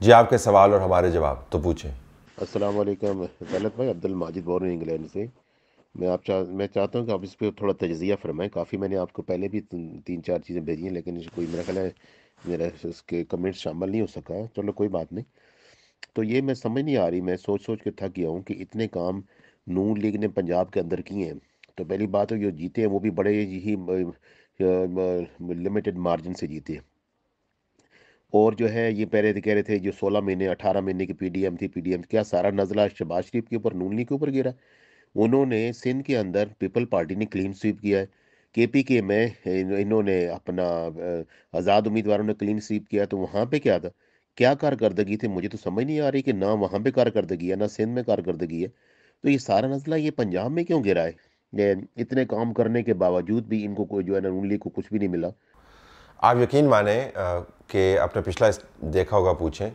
जी, आपके सवाल और हमारे जवाब तो पूछें। अस्सलाम वालेकुम तलत भाई अब्दुल माजिद बोर इंग्लैंड से। मैं आप चाह मैं चाहता हूँ कि आप इस पर थोड़ा तजिया फरमाएँ। काफ़ी मैंने आपको पहले भी तीन चार चीज़ें भेजी हैं, लेकिन कोई मेरा ख्याल है, मेरा इसके कमेंट्स शामिल नहीं हो सका। चलो, कोई बात नहीं। तो ये मैं समझ नहीं आ रही, मैं सोच सोच के थक गया हूँ कि इतने काम नून लीग ने पंजाब के अंदर किए हैं। तो पहली बात है, जो जीते हैं, वो भी बड़े ही लिमिटेड मार्जिन से जीते और जो है, ये पहले तो कह रहे थे, जो सोलह महीने, अठारह महीने की पीडीएम थी पीडीएम क्या सारा नजला शबाज शरीफ के ऊपर, नून लीग के ऊपर गिरा। उन्होंने सिंध के अंदर पीपल पार्टी ने क्लीन स्वीप किया है। के पी के में इन्होंने अपना आज़ाद उम्मीदवारों ने क्लीन स्वीप किया तो वहाँ पे क्या था? क्या कारकर्दगी थी? मुझे तो समझ नहीं आ रही कि ना वहाँ पे कारकर्दगी है, ना सिंध में कारकर्दगी है। तो ये सारा नजला ये पंजाब में क्यों गिरा है? इतने काम करने के बावजूद भी इनको कोई जो है ना, नून लीग को कुछ भी नहीं मिला। आप यकीन माने कि आपने पिछला देखा होगा, पूछें।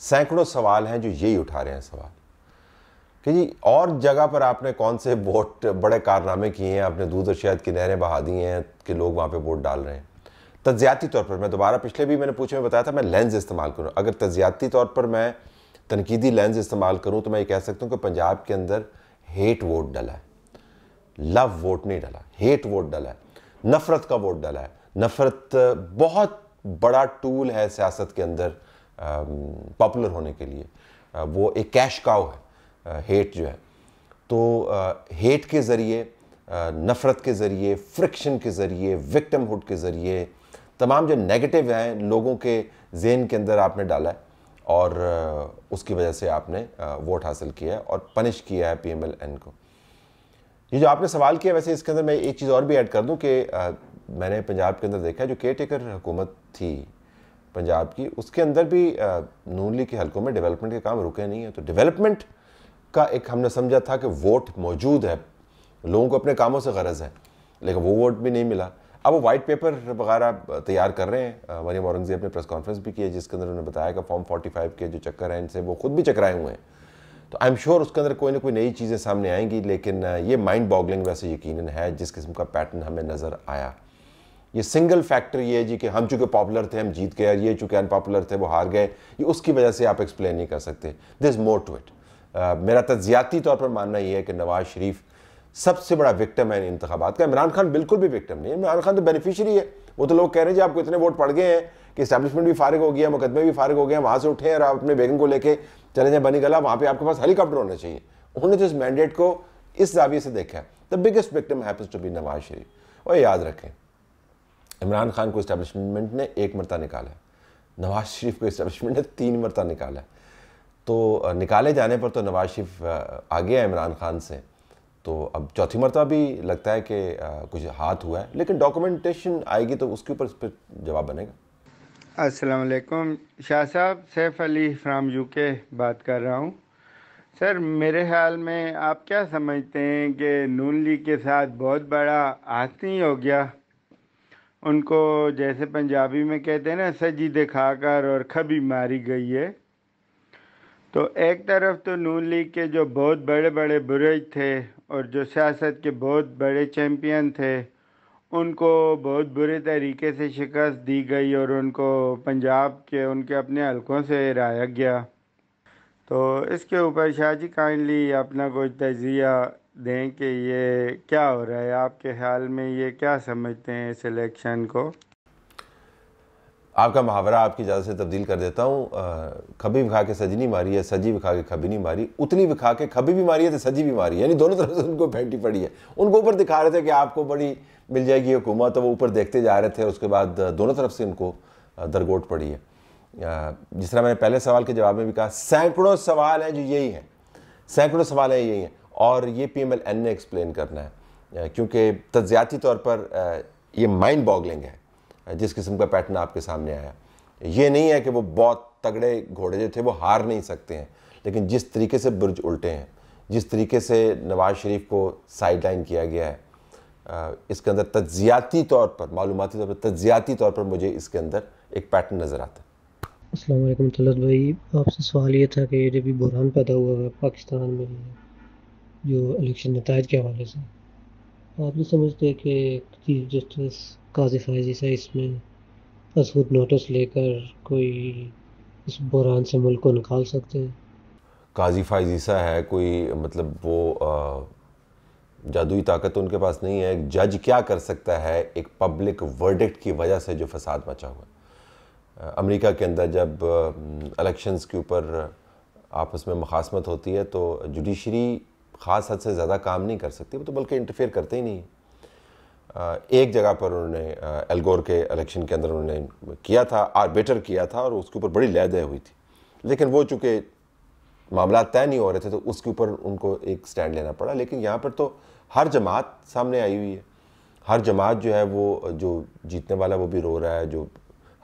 सैकड़ों सवाल हैं जो यही उठा रहे हैं सवाल। कि जी, और जगह पर आपने कौन से वोट बड़े कारनामे किए हैं? आपने दूध और शहद की नहरें बहा दी हैं कि लोग वहाँ पे वोट डाल रहे हैं। तजियाती तौर पर मैं दोबारा पिछले भी मैंने पूछे, में बताया था मैं लेंस इस्तेमाल करूँ। अगर तजियाती तौर पर मैं तनकीदी लेंस इस्तेमाल करूँ तो मैं ये कह सकता हूँ कि पंजाब के अंदर हेट वोट डला है। लव वोट नहीं डला, हेट वोट डला है। नफ़रत का वोट डला है। नफ़रत बहुत बड़ा टूल है सियासत के अंदर पॉपुलर होने के लिए। वो एक कैश काव है। हेट जो है। तो हेट के ज़रिए नफ़रत के ज़रिए फ्रिक्शन के ज़रिए विक्टमहुड के ज़रिए, तमाम जो नेगेटिव हैं लोगों के जेन के अंदर आपने डाला है और उसकी वजह से आपने वोट हासिल किया है और पनिश किया है पीएमएलएन को। ये जो आपने सवाल किया, वैसे इसके अंदर मैं एक चीज़ और भी ऐड कर दूँ कि मैंने पंजाब के अंदर देखा जो केयर टेकर हुकूमत थी पंजाब की, उसके अंदर भी नून लीग के हलकों में डेवलपमेंट के काम रुके नहीं है। तो डेवलपमेंट का एक हमने समझा था कि वोट मौजूद है। लोगों को अपने कामों से गरज है, लेकिन वो वोट भी नहीं मिला। अब वो वाइट पेपर वगैरह तैयार कर रहे हैं। मरीम औरंगज़ेब ने प्रेस कॉन्फ्रेंस भी की है जिसके अंदर उन्होंने बताया कि फॉर्म 45 के जो चक्कर हैं, इनसे वो खुद भी चकराए हुए हैं। तो आई एम श्योर उसके अंदर कोई ना कोई नई चीज़ें सामने आएँगी, लेकिन ये माइंड बॉगलिंग वैसे यकीन है, जिस किस्म का पैटर्न हमें नज़र आया। ये सिंगल फैक्टर ये है जी कि हम चूँकि पॉपुलर थे, हम जीत गए ये चूँकि अनपॉपुलर थे, वो हार गए, ये उसकी वजह से आप एक्सप्लेन नहीं कर सकते। दिस मोर टू इट मेरा तजियाती तौर पर मानना यह है कि नवाज़ शरीफ सबसे बड़ा विक्टम है इन इंतबात का। इमरान खान बिल्कुल भी विक्टम नहीं इमरान खान तो बेनिफिशरी है। वो तो लोग कह रहे हैं जी, आपको इतने वोट पड़ गए हैं कि इस्टेब्लिशमेंट भी फारिग हो गया मुकदमे भी फारिग हो गए वहाँ से उठे और आप अपने बेगम को लेके चले जाए बनी गला, वहाँ पे आपके पास हेलीकॉप्टर होना चाहिए। उन्होंने तो इस मैंडेट को इस जाविये से देखा है। The biggest victim happens to be Nawaz Sharif. और याद रखें इमरान खान को इस्टेब्लिशमेंट ने एक मरता निकाला है। नवाज़ शरीफ को इस्टेब्लिशमेंट ने तीन मरता निकाला है। तो निकाले जाने पर तो नवाज़ शरीफ आ गया इमरान खान से। तो अब चौथी मरतबा भी लगता है कि कुछ हाथ हुआ है। लेकिन डॉक्यूमेंटेशन आएगी तो उसके ऊपर फिर जवाब बनेगा। अस्सलाम वालेकुम शाह साहब, सैफ अली फ्राम यूके बात कर रहा हूँ। सर, मेरे ख्याल में आप क्या समझते हैं कि नून लीग के साथ बहुत बड़ा नहीं हो गया? उनको जैसे पंजाबी में कहते हैं ना, सजी दिखाकर और खबी मारी गई है। तो एक तरफ़ तो नून लीग के जो बहुत बड़े बड़े बुरज थे और जो सियासत के बहुत बड़े चैम्पियन थे, उनको बहुत बुरे तरीके से शिकस्त दी गई और उनको पंजाब के, उनके अपने हलकों से राया गया। तो इसके ऊपर शाहजी काइंडली अपना कुछ तजिया दें कि ये क्या हो रहा है? आपके ख्याल में ये क्या समझते हैं इस इलेक्शन को? आपका मुहावरा आपकी इजाज़त से तब्दील कर देता हूँ। खबी विखा के सजी नहीं मारी है, सजी विखा के खबी नहीं मारी। उतनी विखा के खबी भी मारी है तो सजी भी मारी है। यानी दोनों तरफ़ से उनको फेंटी पड़ी है। उनको ऊपर दिखा रहे थे कि आपको बड़ी मिल जाएगी हुकूमत तो वो ऊपर देखते जा रहे थे। उसके बाद दोनों तरफ़ से उनको दरगोट पड़ी है। जिस तरह मैंने पहले सवाल के जवाब में भी कहा, सैकड़ों सवाल हैं जो यही हैं। सैकड़ों सवाल हैं, यही हैं। और ये पी एम एल एन ने एक्सप्लेन करना है क्योंकि तजियाती तौर पर ये माइंड बॉगलिंग है जिस किस्म का पैटर्न आपके सामने आया। ये नहीं है कि वो बहुत तगड़े घोड़े जो थे वो हार नहीं सकते हैं, लेकिन जिस तरीके से बुर्ज उल्टे हैं, जिस तरीके से नवाज़ शरीफ को साइड लाइन किया गया है इसके अंदर तजियाती तौर पर, मालूमती तौर पर तजियाती तौर पर मुझे इसके अंदर एक पैटर्न नज़र आता है। असलम तलत भाई, आपसे सवाल ये था कि जब भी बुरहान पैदा हुआ है पाकिस्तान में जो इलेक्शन नतज के हवाले से। आप ये समझते हैं कि चीफ जस्टिस काजी फायजी से इसमें अजहुद नोटिस लेकर कोई इस बहरान से मुल्क को निकाल सकते हैं। काजी फाइजीसा है, कोई मतलब वो जादुई ताकत तो उनके पास नहीं है। एक जज क्या कर सकता है? एक पब्लिक वर्डिक्ट की वजह से जो फसाद मचा हुआ। अमेरिका के अंदर जब इलेक्शंस के ऊपर आपस में मुखासमत होती है तो जुडिशरी ख़ास हद से ज़्यादा काम नहीं कर सकती, वो तो बल्कि इंटरफेयर करते ही नहीं एक जगह पर उन्होंने एलगोर के इलेक्शन के अंदर उन्होंने किया था आर्बिटर किया था और उसके ऊपर बड़ी लहदे हुई थी। लेकिन वो चूँकि मामला तय नहीं हो रहे थे तो उसके ऊपर उनको एक स्टैंड लेना पड़ा। लेकिन यहाँ पर तो हर जमात सामने आई हुई है। हर जमात जो है वो, जो जीतने वाला वो भी रो रहा है, जो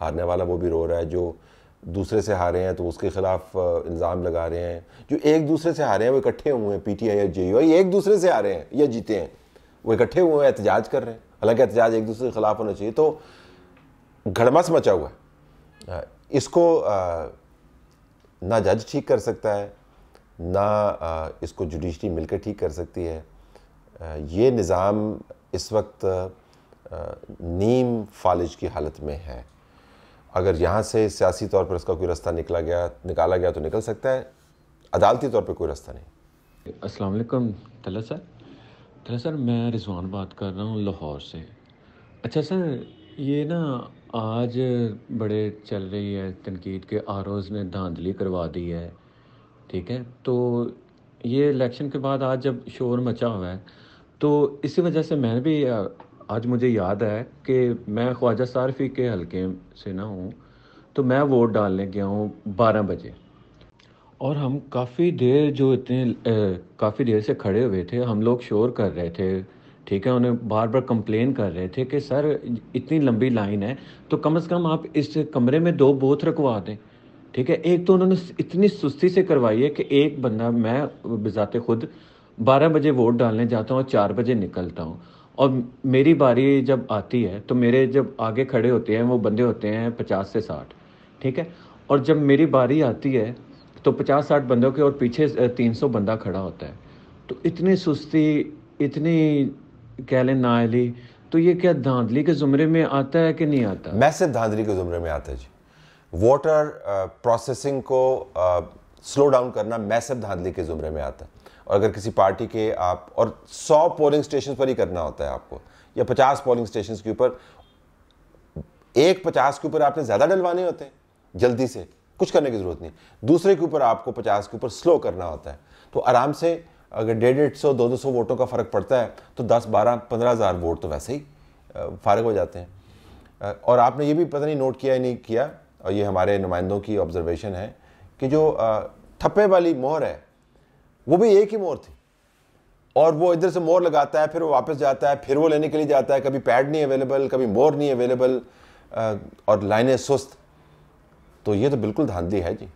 हारने वाला वो भी रो रहा है, जो दूसरे से हारे हैं तो उसके खिलाफ इल्ज़ाम लगा रहे हैं। जो एक दूसरे से हारे हैं, वो इकट्ठे हुए हैं, पीटीआई या जे एक दूसरे से हारे हैं, या जीते हैं। वो इकट्ठे हुए हैं, एहतजाज कर रहे हैं। हालाँकि एहतजाज एक दूसरे के खिलाफ होना चाहिए तो घड़मस मचा हुआ है। इसको ना जज ठीक कर सकता है, ना इसको जुडिशरी मिलकर ठीक कर सकती है। ये निज़ाम इस वक्त नीम फालिज की हालत में है। अगर यहाँ से सियासी तौर पर इसका कोई रास्ता निकला गया, निकाला गया तो निकल सकता है। अदालती तौर पर कोई रास्ता नहीं। अस्सलाम वालेकुम तला सर। तला सर, मैं रिजवान बात कर रहा हूँ लाहौर से। अच्छा सर, ये ना आज बड़े चल रही है तनकीद के आर ने धांधली करवा दी है, ठीक है? तो ये इलेक्शन के बाद आज जब शोर मचा हुआ है तो इसी वजह से मैं भी आज मुझे याद है कि मैं ख्वाजा सारफी के हलके से ना हूँ तो मैं वोट डालने गया हूँ बारह बजे। और हम काफ़ी देर जो इतने काफ़ी देर से खड़े हुए थे, हम लोग शोर कर रहे थे, ठीक है, उन्हें बार बार कंप्लेन कर रहे थे कि, सर, इतनी लंबी लाइन है तो कम से कम आप इस कमरे में दो बोथ रखवा दें। ठीक है, एक तो उन्होंने इतनी सुस्ती से करवाई है कि एक बंदा मैं, बजाते खुद बारह बजे वोट डालने जाता हूँ और चार बजे निकलता हूँ। और मेरी बारी जब आती है तो मेरे जब आगे खड़े होते हैं, वो बंदे होते हैं पचास से साठ, ठीक है? और जब मेरी बारी आती है तो पचास साठ बंदों के और पीछे तीन सौ बंदा खड़ा होता है। तो इतनी सुस्ती, इतनी, कह लें नाली तो ये क्या धांधली के ज़ुमरे में आता है कि नहीं आता? मैसिव धांधली के ज़ुमरे में आता है जी। वाटर प्रोसेसिंग को स्लो डाउन करना मैसिव धांधली के ज़ुमरे में आता है। और अगर किसी पार्टी के आप, और सौ पोलिंग स्टेशन पर ही करना होता है आपको, या पचास पोलिंग स्टेशन के ऊपर, एक पचास के ऊपर आपने ज़्यादा डलवाने होते हैं, जल्दी से, कुछ करने की ज़रूरत नहीं। दूसरे के ऊपर आपको पचास के ऊपर स्लो करना होता है। तो आराम से अगर डेढ़ डेढ़ सौ, दो दो सौ वोटों का फ़र्क पड़ता है तो दस, बारह, पंद्रह हज़ार वोट तो वैसे ही फारग हो जाते हैं। और आपने ये भी पता नहीं नोट किया या नहीं किया, और ये हमारे नुमाइंदों की ऑब्जर्वेशन है कि जो थप्पे वाली मोहर है, वो भी एक ही मोहर थी। और वो इधर से मोर लगाता है, फिर वो वापस जाता है, फिर वो लेने के लिए जाता है, कभी पैड नहीं अवेलेबल, कभी मोर नहीं अवेलेबल और लाइनें सुस्त। तो ये तो बिल्कुल धांधली है जी।